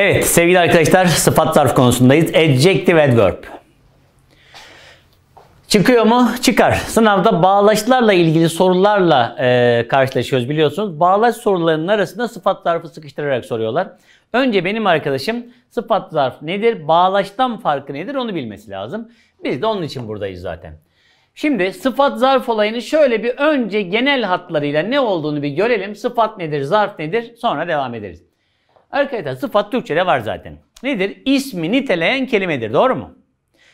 Evet sevgili arkadaşlar sıfat zarf konusundayız. Adjective adverb. Çıkıyor mu? Çıkar. Sınavda bağlaçlarla ilgili sorularla e, karşılaşıyoruz biliyorsunuz. Bağlaç sorularının arasında sıfat zarfı sıkıştırarak soruyorlar. Önce benim arkadaşım sıfat zarf nedir, bağlaçtan farkı nedir onu bilmesi lazım. Biz de onun için buradayız zaten. Şimdi sıfat zarf olayını şöyle bir önce genel hatlarıyla ne olduğunu bir görelim. Sıfat nedir, zarf nedir sonra devam ederiz. Arkadaşlar sıfat Türkçe'de var zaten. Nedir? İsmi niteleyen kelimedir. Doğru mu?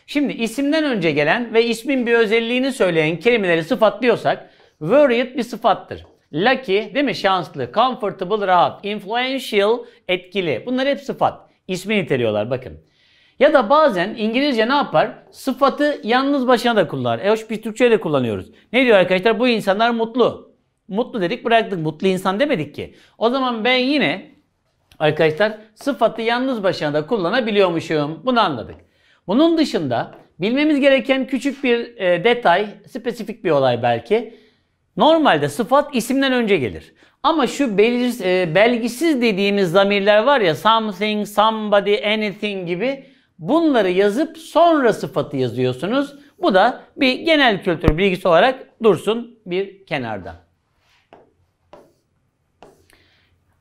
Şimdi isimden önce gelen ve ismin bir özelliğini söyleyen kelimeleri sıfatlıyorsak worried bir sıfattır. Lucky değil mi? Şanslı, comfortable, rahat, influential, etkili. Bunlar hep sıfat. İsmi niteliyorlar bakın. Ya da bazen İngilizce ne yapar? Sıfatı yalnız başına da kullanır. E hoş biz Türkçe'de de kullanıyoruz. Ne diyor arkadaşlar? Bu insanlar mutlu. Mutlu dedik bıraktık. Mutlu insan demedik ki. O zaman ben yine arkadaşlar sıfatı yalnız başına da kullanabiliyormuşum. Bunu anladık. Bunun dışında bilmemiz gereken küçük bir e, detay, spesifik bir olay belki. Normalde sıfat isimden önce gelir. Ama şu belir, e, belgisiz dediğimiz zamirler var ya something, somebody, anything gibi bunları yazıp sonra sıfatı yazıyorsunuz. Bu da bir genel kültür bilgisi olarak dursun bir kenarda.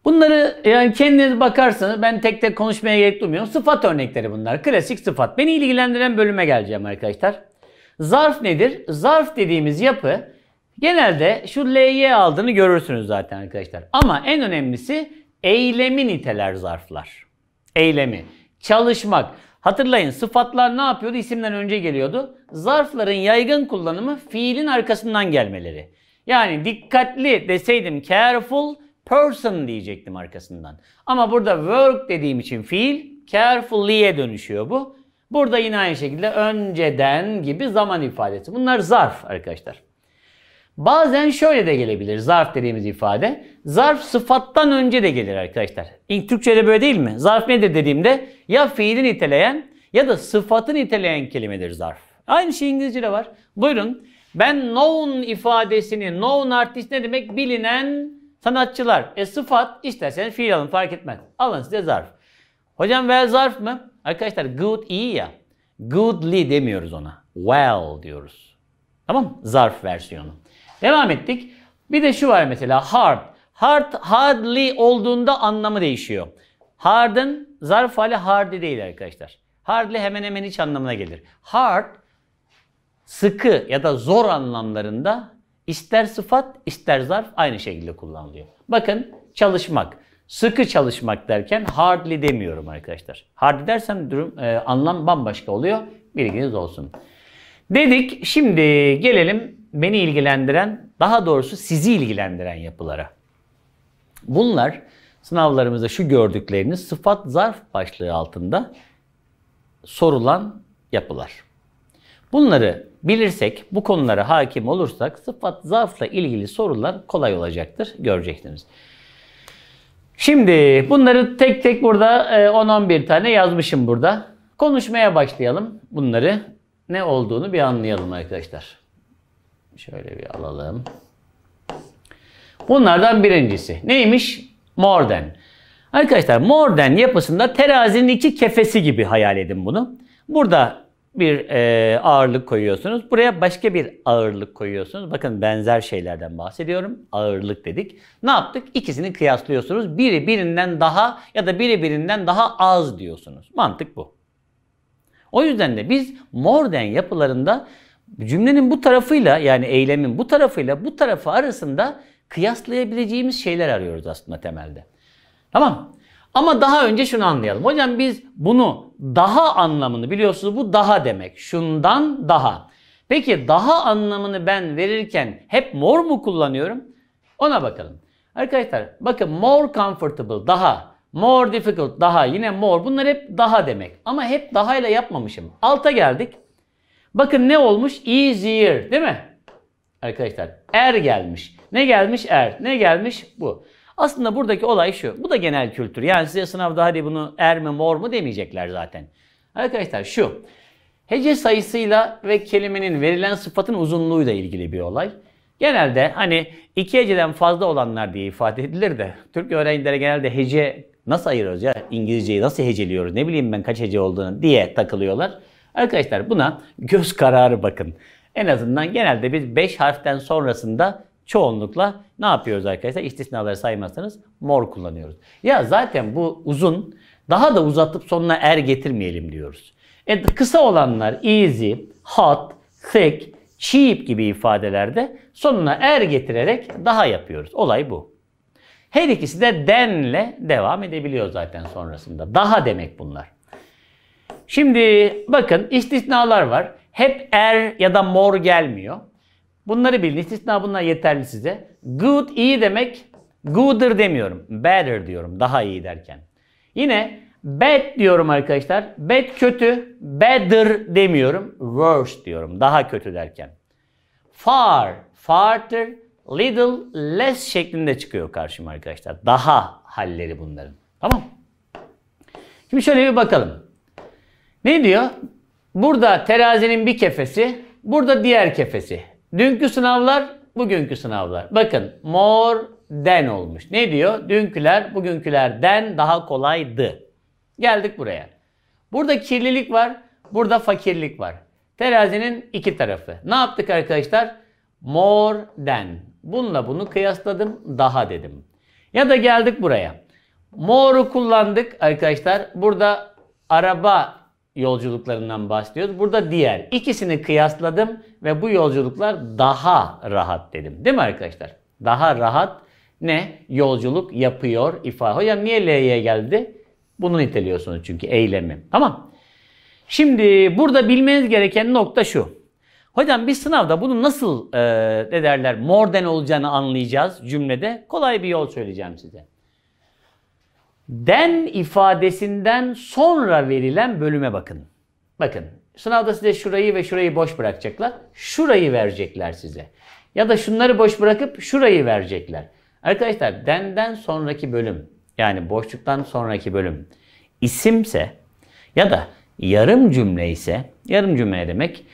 Bunları yani kendiniz bakarsanız ben tek tek konuşmaya gerek duymuyorum. Sıfat örnekleri bunlar. Klasik sıfat. Beni ilgilendiren bölüme geleceğim arkadaşlar. Zarf nedir? Zarf dediğimiz yapı genelde şu ly aldığını görürsünüz zaten arkadaşlar. Ama en önemlisi eylemi niteler zarflar. Eylemi. Çalışmak. Hatırlayın sıfatlar ne yapıyordu? İsimden önce geliyordu. Zarfların yaygın kullanımı fiilin arkasından gelmeleri. Yani dikkatli deseydim careful person diyecektim arkasından. Ama burada work dediğim için fiil carefully'e dönüşüyor bu. Burada yine aynı şekilde önceden gibi zaman ifadesi. Bunlar zarf arkadaşlar. Bazen şöyle de gelebilir zarf dediğimiz ifade. Zarf sıfattan önce de gelir arkadaşlar. İlk Türkçe'de böyle değil mi? Zarf nedir dediğimde ya fiili niteleyen ya da sıfatı niteleyen kelimedir zarf. Aynı şey İngilizce'de var. Buyurun. Ben known ifadesini, known artist ne demek? Bilinen sanatçılar. E sıfat isterseniz fiil alın fark etmez. Alın size zarf. Hocam well zarf mı? Arkadaşlar good iyi ya. Goodly demiyoruz ona. Well diyoruz. Tamam Zarf versiyonu. Devam ettik. Bir de şu var mesela hard. Hard, hardly olduğunda anlamı değişiyor. Hard'ın zarf hali hardy değil arkadaşlar. Hardly hemen hemen hiç anlamına gelir. Hard sıkı ya da zor anlamlarında ister sıfat ister zarf aynı şekilde kullanılıyor. Bakın çalışmak. Sıkı çalışmak derken hardly demiyorum arkadaşlar. Hardly dersem durum e, anlam bambaşka oluyor. Bilginiz olsun. Dedik şimdi gelelim beni ilgilendiren daha doğrusu sizi ilgilendiren yapılara. Bunlar sınavlarımızda şu gördükleriniz sıfat zarf başlığı altında sorulan yapılar. Bunları bilirsek, bu konulara hakim olursak sıfat zarfla ilgili sorular kolay olacaktır. Göreceksiniz. Şimdi bunları tek tek burada 10-11 tane yazmışım burada. Konuşmaya başlayalım. Bunları ne olduğunu bir anlayalım arkadaşlar. Şöyle bir alalım. Bunlardan birincisi neymiş? More than. Arkadaşlar more than yapısında terazinin iki kefesi gibi hayal edin bunu. Burada bir e, ağırlık koyuyorsunuz. Buraya başka bir ağırlık koyuyorsunuz. Bakın benzer şeylerden bahsediyorum. Ağırlık dedik. Ne yaptık? İkisini kıyaslıyorsunuz. Biri birinden daha ya da biri birinden daha az diyorsunuz. Mantık bu. O yüzden de biz more than yapılarında cümlenin bu tarafıyla yani eylemin bu tarafıyla bu tarafı arasında kıyaslayabileceğimiz şeyler arıyoruz aslında temelde. Tamam. Ama daha önce şunu anlayalım. Hocam biz bunu daha anlamını biliyorsunuz bu daha demek. Şundan daha. Peki daha anlamını ben verirken hep more mu kullanıyorum? Ona bakalım. Arkadaşlar bakın more comfortable daha. More difficult daha. Yine more. Bunlar hep daha demek. Ama hep daha ile yapmamışım. Alta geldik. Bakın ne olmuş? Easier değil mi? Arkadaşlar er gelmiş. Ne gelmiş? Er. Ne gelmiş? Bu. Aslında buradaki olay şu. Bu da genel kültür. Yani size sınavda hadi bunu er mi mor mu demeyecekler zaten. Arkadaşlar şu. Hece sayısıyla ve kelimenin verilen sıfatın uzunluğuyla ilgili bir olay. Genelde hani iki heceden fazla olanlar diye ifade edilir de Türk öğrencilere genelde hece Nasıl ayırıyoruz ya İngilizceyi nasıl heceliyoruz ne bileyim ben kaç hece olduğunu diye takılıyorlar. Arkadaşlar buna göz kararı bakın. En azından genelde biz 5 harften sonrasında çoğunlukla ne yapıyoruz arkadaşlar? İstisnaları saymazsanız mor kullanıyoruz. Ya zaten bu uzun daha da uzatıp sonuna er getirmeyelim diyoruz. E, kısa olanlar easy, hot, thick, cheap gibi ifadelerde sonuna er getirerek daha yapıyoruz. Olay bu. Her ikisi de denle devam edebiliyor zaten sonrasında. Daha demek bunlar. Şimdi bakın istisnalar var. Hep er ya da more gelmiyor. Bunları bilin. İstisna bunlar yeterli size. Good iyi demek. Gooder demiyorum. Better diyorum. Daha iyi derken. Yine bad diyorum arkadaşlar. Bad kötü. Better demiyorum. Worse diyorum. Daha kötü derken. Far, farther, little, less şeklinde çıkıyor karşıma arkadaşlar. Daha halleri bunların. Tamam Şimdi şöyle bir bakalım. Ne diyor? Burada terazinin bir kefesi, burada diğer kefesi. Dünkü sınavlar, bugünkü sınavlar. Bakın more than olmuş. Ne diyor? Dünküler bugünkülerden daha kolaydı. Geldik buraya. Burada kirlilik var, burada fakirlik var. Terazinin iki tarafı. Ne yaptık arkadaşlar? More than. Bununla bunu kıyasladım, daha dedim. Ya da geldik buraya. More'u kullandık arkadaşlar. Burada araba yolculuklarından bahsediyoruz. Burada diğer. ikisini kıyasladım ve bu yolculuklar daha rahat dedim. Değil mi arkadaşlar? Daha rahat ne? Yolculuk yapıyor ifade. Hocam niye L'ye geldi? Bunu niteliyorsunuz çünkü eylemi. Tamam. Şimdi burada bilmeniz gereken nokta şu. Hocam bir sınavda bunu nasıl e, ne derler more olacağını anlayacağız cümlede. Kolay bir yol söyleyeceğim size. Den ifadesinden sonra verilen bölüme bakın. Bakın sınavda size şurayı ve şurayı boş bırakacaklar. Şurayı verecekler size. Ya da şunları boş bırakıp şurayı verecekler. Arkadaşlar denden sonraki bölüm yani boşluktan sonraki bölüm isimse ya da yarım cümle ise yarım cümle demek?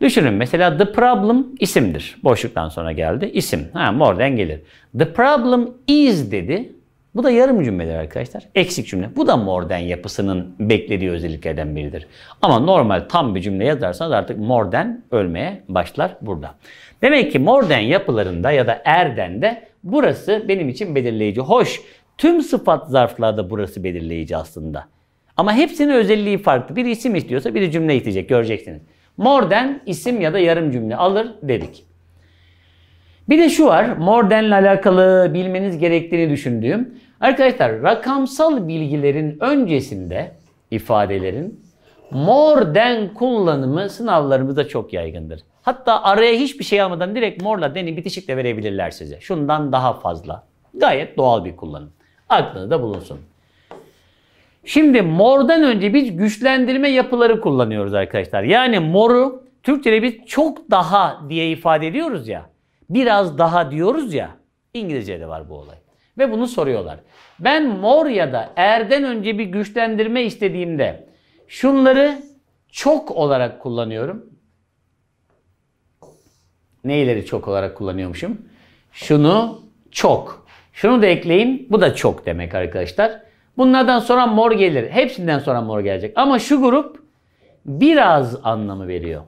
Düşünün mesela the problem isimdir. Boşluktan sonra geldi. isim. Ha more'den gelir. The problem is dedi. Bu da yarım cümledir arkadaşlar. Eksik cümle. Bu da more yapısının beklediği özelliklerden biridir. Ama normal tam bir cümle yazarsanız artık more ölmeye başlar burada. Demek ki more yapılarında ya da erden de burası benim için belirleyici. Hoş tüm sıfat zarflarda burası belirleyici aslında. Ama hepsinin özelliği farklı. Bir isim istiyorsa biri cümle isteyecek göreceksiniz. More isim ya da yarım cümle alır dedik. Bir de şu var. More ile alakalı bilmeniz gerektiğini düşündüğüm. Arkadaşlar rakamsal bilgilerin öncesinde ifadelerin more than kullanımı sınavlarımızda çok yaygındır. Hatta araya hiçbir şey almadan direkt more'la than'i bitişikle verebilirler size. Şundan daha fazla. Gayet doğal bir kullanım. Aklınızda bulunsun. Şimdi mor'dan önce biz güçlendirme yapıları kullanıyoruz arkadaşlar. Yani mor'u Türkçe'de biz çok daha diye ifade ediyoruz ya. Biraz daha diyoruz ya. İngilizce'de var bu olay. Ve bunu soruyorlar. Ben mor erden önce bir güçlendirme istediğimde şunları çok olarak kullanıyorum. Neyleri çok olarak kullanıyormuşum? Şunu çok. Şunu da ekleyin. Bu da çok demek arkadaşlar. Bunlardan sonra mor gelir. Hepsinden sonra mor gelecek. Ama şu grup biraz anlamı veriyor.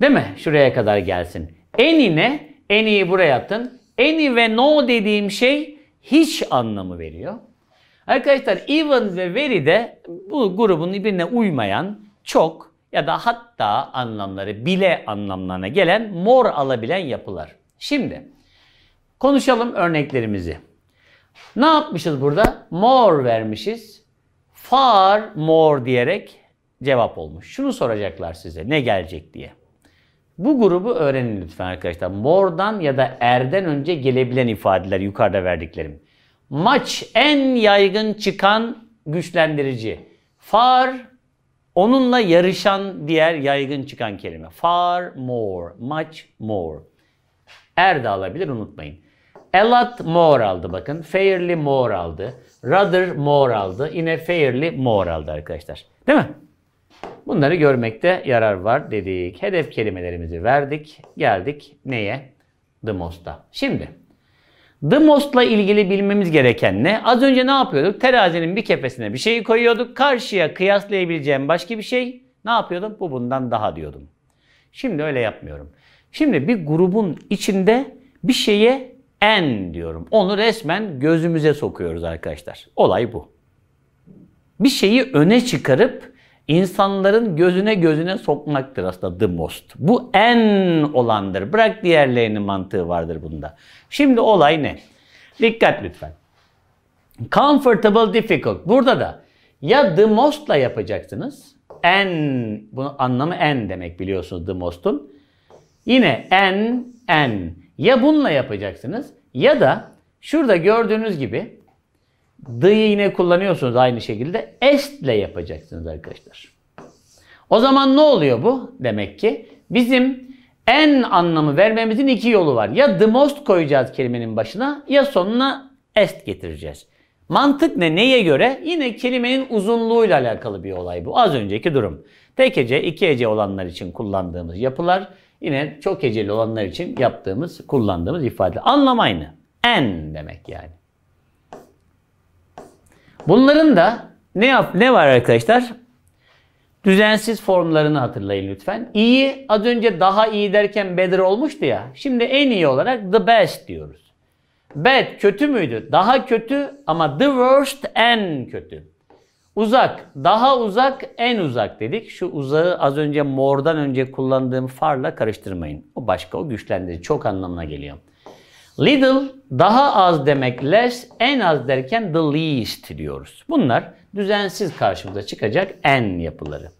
Değil mi? Şuraya kadar gelsin. Eni ne? Eni'yi buraya attın. Eni ve no dediğim şey hiç anlamı veriyor. Arkadaşlar even ve very de bu grubun birbirine uymayan çok ya da hatta anlamları bile anlamlarına gelen more alabilen yapılar. Şimdi konuşalım örneklerimizi. Ne yapmışız burada? More vermişiz. Far more diyerek cevap olmuş. Şunu soracaklar size ne gelecek diye. Bu grubu öğrenin lütfen arkadaşlar. More'dan ya da erden önce gelebilen ifadeler yukarıda verdiklerim. Much en yaygın çıkan güçlendirici. Far onunla yarışan diğer yaygın çıkan kelime. Far more, much more. Er de alabilir unutmayın. A lot more aldı bakın. Fairly more aldı. Rather more aldı. Yine fairly more aldı arkadaşlar. Değil mi? Bunları görmekte yarar var dedik. Hedef kelimelerimizi verdik. Geldik neye? The. Şimdi The ilgili bilmemiz gereken ne? Az önce ne yapıyorduk? Terazinin bir kefesine bir şeyi koyuyorduk. Karşıya kıyaslayabileceğim başka bir şey ne yapıyordum? Bu bundan daha diyordum. Şimdi öyle yapmıyorum. Şimdi bir grubun içinde bir şeye en diyorum. Onu resmen gözümüze sokuyoruz arkadaşlar. Olay bu. Bir şeyi öne çıkarıp insanların gözüne gözüne sokmaktır aslında the most. Bu en olandır. Bırak diğerlerinin mantığı vardır bunda. Şimdi olay ne? Dikkat lütfen. Comfortable, difficult. Burada da ya the most'la yapacaksınız. En, bunu anlamı en demek biliyorsunuz the most'un. Yine en, en. Ya bununla yapacaksınız ya da şurada gördüğünüz gibi D'yı yine kullanıyorsunuz aynı şekilde. Est ile yapacaksınız arkadaşlar. O zaman ne oluyor bu? Demek ki bizim en anlamı vermemizin iki yolu var. Ya the most koyacağız kelimenin başına ya sonuna est getireceğiz. Mantık ne? Neye göre? Yine kelimenin uzunluğuyla alakalı bir olay bu. Az önceki durum. Tek hece, iki hece olanlar için kullandığımız yapılar. Yine çok heceli olanlar için yaptığımız, kullandığımız ifade. Anlam aynı. En demek yani. Bunların da ne yap ne var arkadaşlar? Düzensiz formlarını hatırlayın lütfen. İyi az önce daha iyi derken better olmuştu ya. Şimdi en iyi olarak the best diyoruz. Bad kötü müydü? Daha kötü ama the worst en kötü. Uzak, daha uzak, en uzak dedik. Şu uzağı az önce mordan önce kullandığım farla karıştırmayın. O başka, o güçlendirici. Çok anlamına geliyor. Little daha az demek less, en az derken the least diyoruz. Bunlar düzensiz karşımıza çıkacak en yapıları.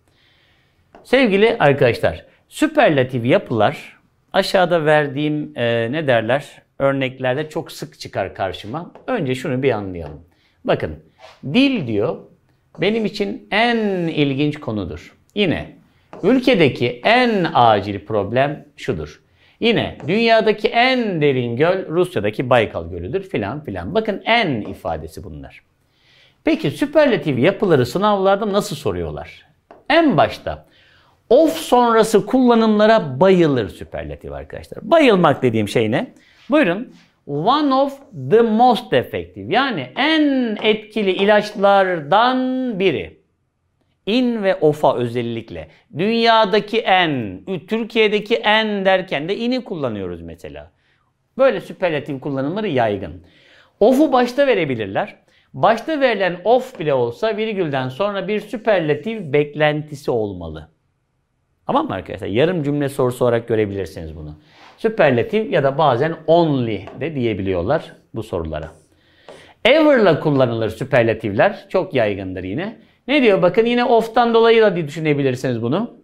Sevgili arkadaşlar, süperlatif yapılar aşağıda verdiğim e, ne derler örneklerde çok sık çıkar karşıma. Önce şunu bir anlayalım. Bakın dil diyor benim için en ilginç konudur. Yine ülkedeki en acil problem şudur. Yine dünyadaki en derin göl Rusya'daki Baykal Gölü'dür filan filan. Bakın en ifadesi bunlar. Peki süperlatif yapıları sınavlarda nasıl soruyorlar? En başta of sonrası kullanımlara bayılır süperlatif arkadaşlar. Bayılmak dediğim şey ne? Buyurun. One of the most effective yani en etkili ilaçlardan biri. In ve of'a özellikle. Dünyadaki en, Türkiye'deki en derken de in'i kullanıyoruz mesela. Böyle süperlatif kullanımları yaygın. Of'u başta verebilirler. Başta verilen of bile olsa virgülden sonra bir süperlatif beklentisi olmalı. Tamam mı arkadaşlar? Yarım cümle sorusu olarak görebilirsiniz bunu. Süperlatif ya da bazen only de diyebiliyorlar bu sorulara. Ever'la kullanılır süperlatifler. Çok yaygındır yine. Ne diyor? Bakın yine of'tan dolayı da düşünebilirsiniz bunu.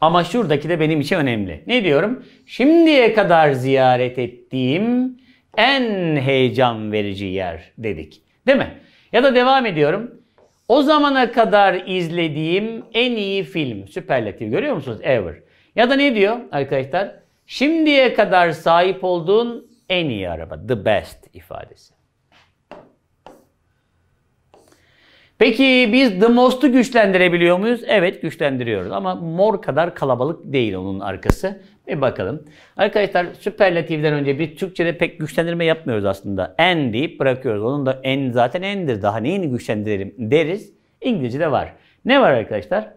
Ama şuradaki de benim için önemli. Ne diyorum? Şimdiye kadar ziyaret ettiğim en heyecan verici yer dedik. Değil mi? Ya da devam ediyorum. O zamana kadar izlediğim en iyi film. Süperlatif görüyor musunuz? Ever. Ya da ne diyor arkadaşlar? Şimdiye kadar sahip olduğun en iyi araba. The best ifadesi. Peki biz The Most'u güçlendirebiliyor muyuz? Evet güçlendiriyoruz ama mor kadar kalabalık değil onun arkası. Bir bakalım. Arkadaşlar süperlatifden önce bir Türkçe'de pek güçlendirme yapmıyoruz aslında. En deyip bırakıyoruz. Onun da en zaten endir. Daha neyini güçlendirelim deriz. İngilizce'de var. Ne var arkadaşlar?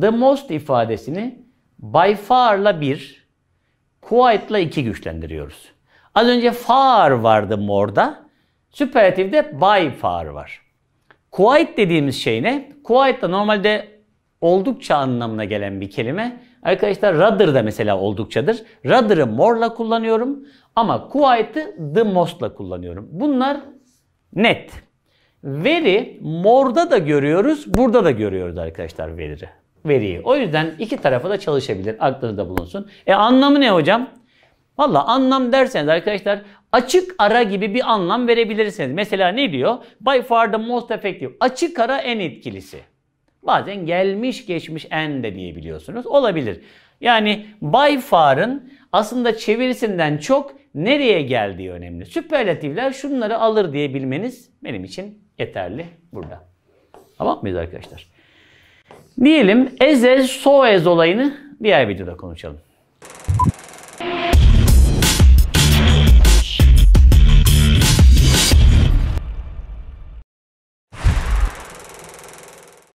The most ifadesini by far'la bir, quite'la iki güçlendiriyoruz. Az önce far vardı morda. Süperlatifde by far var. Quite dediğimiz şey ne? Quite da normalde oldukça anlamına gelen bir kelime. Arkadaşlar rather da mesela oldukçadır. Rather'ı more'la kullanıyorum ama quite'ı the most'la kullanıyorum. Bunlar net. Veri more'da da görüyoruz, burada da görüyoruz arkadaşlar veriyi. Veriyi. O yüzden iki tarafa da çalışabilir. Aklınızda bulunsun. E anlamı ne hocam? Valla anlam derseniz arkadaşlar açık ara gibi bir anlam verebilirsiniz. Mesela ne diyor? By far the most effective. Açık ara en etkilisi. Bazen gelmiş geçmiş en de diyebiliyorsunuz. Olabilir. Yani by far'ın aslında çevirisinden çok nereye geldiği önemli. Süperlatifler şunları alır diye bilmeniz benim için yeterli burada. Tamam mıyız arkadaşlar? Diyelim as as so as olayını diğer videoda konuşalım.